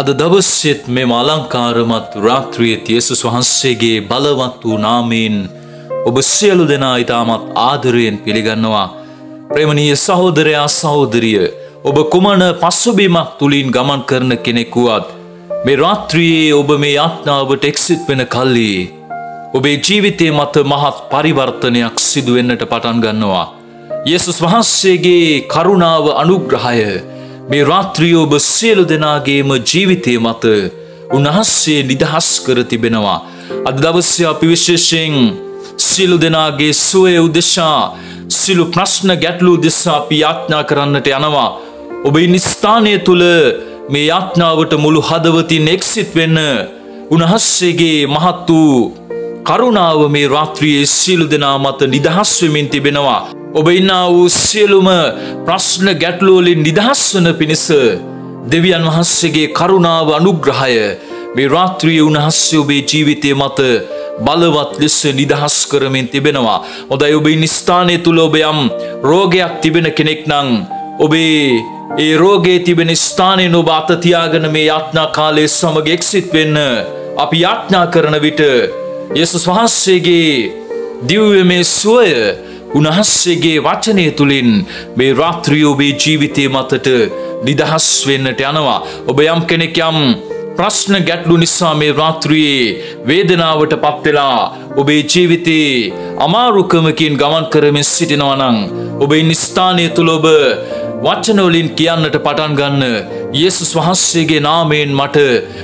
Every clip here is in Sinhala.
අද දවස්සෙත් මෙම අලංකාරමත් රාත්‍රියත් යේසුස් වහන්සේගේ බලවත් වූ නාමයෙන් ඔබ සියලු දෙනා ඉතාමත් ආදරයෙන් පිළිගන්නවා. ප්‍රේමණීය සහෝදරයා සහෝදරිය ඔබ කුමන පස්සුබීමක් තුළින් ගමන් කරන කෙනෙකුවත් මේ රාත්‍රියයේ ඔබ මේ යාඥාවට එක්සිත් වෙන කල්ලි ඔබේ ජීවිතය මත මහත් පරිවර්තනයක් සිදුවෙන්නට පටන් ගන්නවා. යේසුස් වහන්සේගේ කරුණාව අනුග්‍රහය මේ රාත්‍රිය ඔබ සියලු දෙනාගේම ජීවිතය මත උන්වහන්සේ නිදහස් කර තිබෙනවා. අද දවසේ අපි විශේෂයෙන් සියලු දෙනාගේ සුවය උදෙසා සිලු ප්‍රශ්න ගැටලු දෙසා අපි යාඥා කරන්නට යනවා. ඔබේ නිස්ථානය තුළ මේ යාඥාවට මුළු හදවතින් එක්සිත් වෙන්න උන්වහන්සේගේ මහත් වූ කරුණාව මේ රාත්‍රියයේ සියලු දෙනා මත නිදහස් වෙමින් තිබෙනවා. ඔබ ඉන්නා වූ සියලුම ප්‍රශ්න ගැටලුවලින් නිදහස් වන පිණිස දෙවියන් වහන්සේගේ කරුණාව අනුග්‍රහය මේ රාත්‍රියේ උන්වහන්සේ ඔබේ ජීවිතය මත බලවත් ලෙස නිදහස් කරමින් තිබෙනවා. හොඳයි ඔබේ නිස්ථානය තුළ ඔබ යම් රෝගයක් තිබෙන කෙනෙක් නම් ඔබේ ඒ රෝගේ තිබෙන ස්ථානයෙන් ඔබ අත තියාගෙන මේ යාඥා කාලයේ සමග එක්සිත් වෙන්න අපි යාඥා කරන විට යේසුස් වහන්සේගේ දිව්‍යමය සුවය උන්වහන්සේගේ වචනය තුළින් මේ රාත්‍රිය ඔබේ ජීවිතය මතට නිදහස් වෙන්නට යනවා. ඔබ යම් කෙනෙක් යම් ප්‍රශ්න ගැටලු නිසා මේ රාත්‍රියයේ වේදනාවට පත්වෙලා ඔබේ ජීවිතයේ අමාරුකමකින් ගමන් කරමින් සිටිනවා නම් ඔබේ නිස්ථානය තුළ ඔබ වචනවලින් කියන්නට පටන් ගන්න යේසුස් වහන්සේගේ නාමයෙන් මට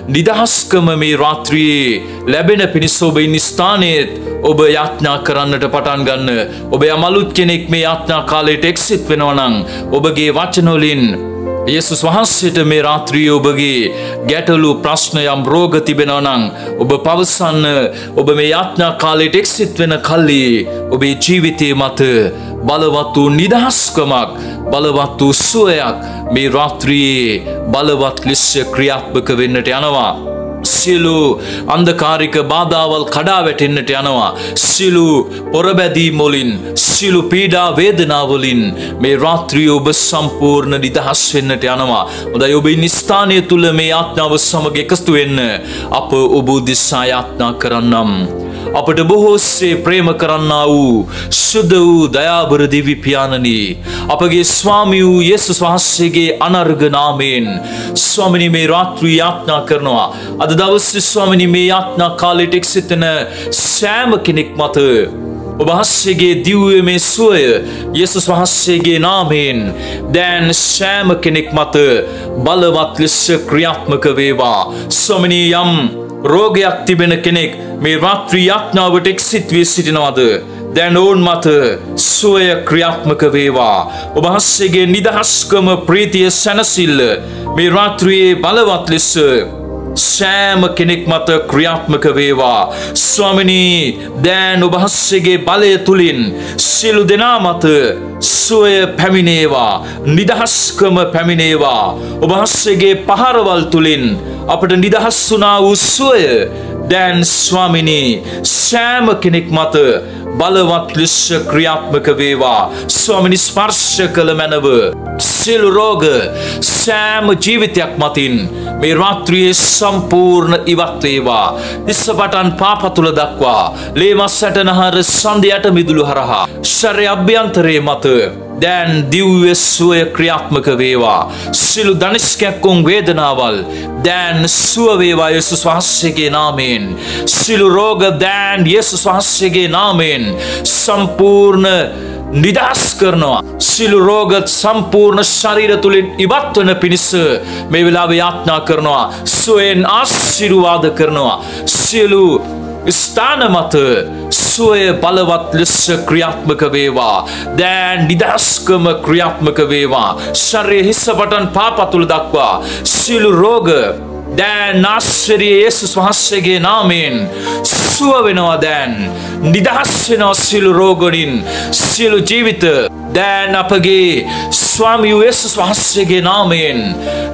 නිදහස්කම මේ රාත්‍රියයේ ලැබෙන පිණිස ඔබේ නිස්ථානයේත් ඔබ යාඥා කරන්නට පටන් ගන්න. ඔබ යමලුත් කෙනෙක් මේ යාඥා කාලයට එක්සිත් වෙනවා නම් ඔබගේ වචනවලින් යේසුස් වහන්සේට මේ රාත්‍රියේ ඔබගේ ගැටලු ප්‍රශ්න යම් රෝග තිබෙනවා නම් ඔබ පවසන්න ඔබ මේ යාඥා කාලයට එක්සිත් වෙන කල්ලි ඔබේ ජීවිතයේ මත බලවත් වූ නිදහස්කමක් බලවත් වූ සුවයක් මේ රාත්‍රියේ බලවත් ලෙස ක්‍රියාත්මක වෙන්නට යනවා සියලු අන්දකාරික බාධාවල් කඩා වැටෙන්නට යනවා. සිලු පොරබැදීම් වලින් සිලු පීඩා වේදනාවලින් මේ රාත්‍රිය ඔබ සම්පූර්ණ නිදහස් වෙන්නට යනවා. හොඳයි ඔබේ නිස්ථානය තුල මේ ආත්මාව සමග එකතු වෙන්න අප ඔබ උදෙසා යාඥා කරන්නම්. අපට බොහෝස්සේ ප්‍රේම කරන්නා වූ සුද වූ දයාබර දිවි පියාණනී අපගේ ස්වාමි වූ යේසුස් වහන්සේගේ අනර්ග නාමයෙන් ස්වාමිනී මේ රාත්‍රී යාඥා කරනවා. අද දවසේ ස්වාමිනී මේ යාඥා කාලයට එක්සිතන සෑම කෙනෙක් මත ඔබ වහන්සේගේ දිව්‍ය මේ සුවය යේසුස් වහන්සේගේ නාමයෙන් දැන් සෑම කෙනෙක් මත බලවත් ලෙස ක්‍රියාත්මක වේවා. ස්වාමිනී යම් රෝගයක් තිබෙන කෙනෙක් මේ රාත්‍රී යාඥාවට එක්සිත් වී සිටිනවද? දැන් ඔවුන් මත සුවය ක්‍රියාත්මක වේවා. ඔබ වහන්සේගේ නිදහස්කම ප්‍රීතිය සැනසිල්ල මේ රාත්‍රියේ බලවත් ලෙස සෑම කෙනෙක් මත ක්‍රියාත්මක වේවා. ස්වාමිනී දැන් ඔබහන්සේගේ බලය තුළින් සියලු දෙනා මත සුවය පැමිණේවා. නිදහස්කම පැමිණේවා. ඔබහන්සේගේ පහරවල් තුළින් අපට නිදහස් වුණා වූ සුවය. දැන් ස්වාමිනී සෑම කෙනෙක් මත බලවත් ලෙස ක්‍රියාත්මක වේවා. ස්වාමිනි ස්පර්ශ කළ මැනව. සියලු රෝග සෑම ජීවිතයක් මතින් මේ රාත්‍රියේ සම්පූර්ණ ඉවත් වේවා. ඉස්සපටන් පාපතුල දක්වා ලේමස් සැටනහර සන්ධයට මිදුළු හරහා ශරය අභ්‍යන්තරයේ මත දැන් දිව්‍ය සුවය ක්‍රියාත්මක වේවා. සිලු දනිස්කැක්කුම් වේදනාවල් දැන් සුව වේවා යේසුස් වහන්සේගේ නාමයෙන්. සිලු රෝග දැන් යේසුස් වහන්සේගේ නාමයෙන් සම්පූර්ණ නිදස් කරනවා. සිලු රෝගත් සම්පූර්ණ ශරීර තුළින් ඉවත් වන පිණිස මේ වෙලාව යාඥා කරනවා. සුවෙන් ආශිර්වාද කරනවා. සියලු ස්ථාන මත සුවය බලවත් ලෙස ක්‍රියාත්මක වේවා. දැන් නිදස්කම ක්‍රියාත්මක වේවා. ශරීර හිස්සපටන් පාපතුල දක්වා. සියලු රෝග දැන් නාස්වරිය යේසුස් වහන්සේගේ නාමයෙන් සුව වෙනවා දැන්. නිදහස් වෙනවා සියලු රෝගවලින්. සියලු ජීවිත දැන් අපගේ ස්වාමී යේසුස් වහන්සේගේ නාමයෙන්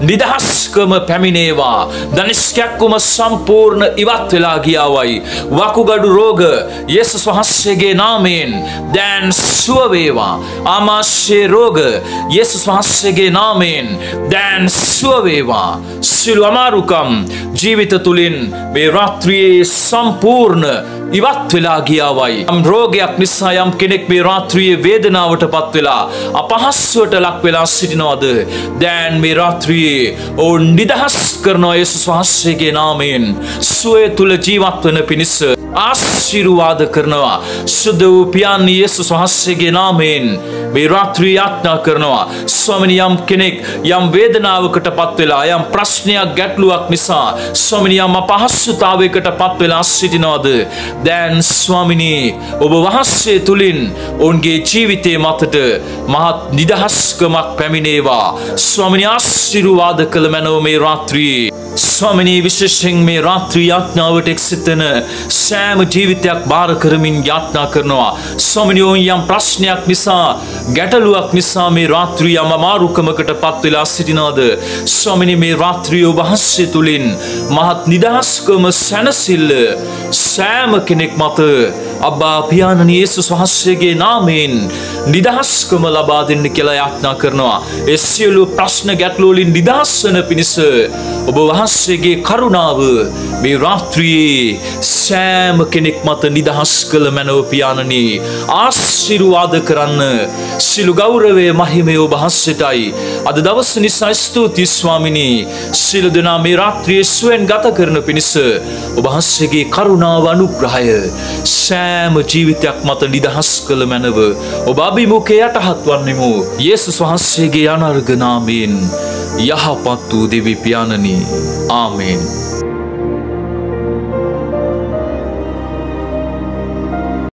නිදහස්කම පැමිණේවා. දනිස්කැක්කුම සම්පූර්ණ ඉවත් වෙලා ගියාවයි. වකුගඩු රෝග යේසුස් වහන්සේගේ නාමයෙන් දැන් සුව වේවා. ආමාශය රෝග යේසුස් වහන්සේගේ නාමයෙන් දැන් සුව වේවා. සිළු අමාරුකම් ජීවිත තුලින් මේ රාත්‍රියේ සම්පූර්ණ ඉවත් වෙලා ගියාවයි. යම් රෝගයක් නිසා යම් කෙනෙක් මේ රාත්‍රියේ වේදනාවට පත් වෙලා අපහස්සුවට ලක් වෙලා සිටිනවද? දැන් මේ රාත්‍රියේ ඔවුන් නිදහස් කරනවා යේසුස් වහන්සේගේ නාමයෙන්. සුවය තුල ජීවත් වන පිණිස ආශිර්වාද කරනවා. සුද්ධ වූ පියාණන් යේසුස් වහන්සේගේ නාමයෙන් මේ රාත්‍රී යාඥා කරනවා. ස්වාමිනී යම් කෙනෙක් යම් වේදනාවකට පත් වෙලා යම් ප්‍රශ්නයක් ගැටලුවක් නිසා ස්වාමිනී යම් අපහසුතාවයකට පත් වෙලා සිටිනවද? දැන් ස්වාමිනී ඔබ වහන්සේ තුලින් ඔවුන්ගේ ජීවිතයේ මතට මහත් නිදහස්කමක් පැමිණේවා. ස්වාමිනී ආශිර්වාද කළ මැනව මේ රාත්‍රියේ ස්වාමිනී විශේෂයෙන් මේ රාත්‍රී යාඥාවට එක්සිතන සෑම ජීවිතයක් බාර කරමින් යාඥා කරනවා. ස්වාමිනී ඔවුන් යම් ප්‍රශ්නයක් නිසා ගැටලුවක් නිසා මේ රාත්‍රී යම් අමාරුකමකට පත් වෙලා සිටිනවද? ස්වාමිනී මේ රාත්‍රිය ඔබ වහන්සේ තුලින් මහත් නිදහස්කම සැනසෙල්ල සෑම කෙනෙක් මත අබ්බා පියාණන් යේසුස් වහන්සේගේ නාමයෙන් නිදහස්කම ලබා දෙන්න කියලා යාඥා කරනවා. ඒ සියලු ප්‍රශ්න ගැටලු වලින් නිදහස් වන පිණිස ඔබ වහන්සේගේ කරුණාව මේ රාත්‍රියේ සෑම කෙනෙක් මත නිදහස් කළ මැනව පියාණනි ආශිර්වාද කරන්න. සිළු ගෞරවය මහිමය ඔබ වහන්සේටයි. අද දවස නිසා ස්තුතියි ස්වාමිනී. සියලු දෙනා මේ රාත්‍රියේ සුවෙන් ගත කරන පිණිස ඔබ වහන්සේගේ කරුණාව අනුග්‍රහය සෑම ජීවිතයක් මත නිදහස් කළ මැනව ඔබ අභිමුඛය යටහත් වන්නෙමු. යේසුස් වහන්සේගේ අනර්ග නාමයෙන් යහපත් වූ දෙවි පියාණනි. ආමේන්.